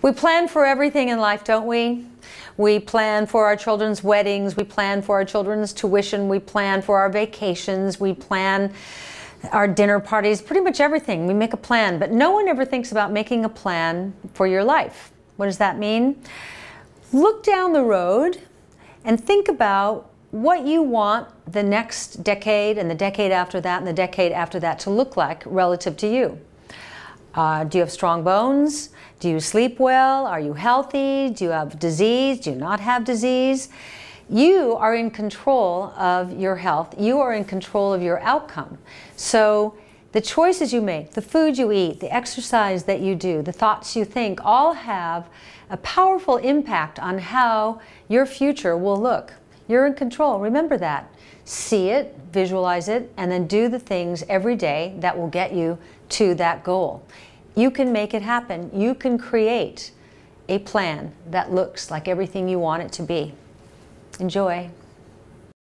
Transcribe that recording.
We plan for everything in life, don't we? We plan for our children's weddings, we plan for our children's tuition, we plan for our vacations, we plan our dinner parties, pretty much everything. We make a plan, but no one ever thinks about making a plan for your life. What does that mean? Look down the road and think about what you want the next decade and the decade after that and the decade after that to look like relative to you. Uh, do you have strong bones? Do you sleep well? Are you healthy? Do you have disease? Do you not have disease? You are in control of your health. You are in control of your outcome. So the choices you make, the food you eat, the exercise that you do, the thoughts you think, all have a powerful impact on how your future will look. You're in control. Remember that. See it, visualize it, and then do the things every day that will get you to that goal. You can make it happen. You can create a plan that looks like everything you want it to be. Enjoy.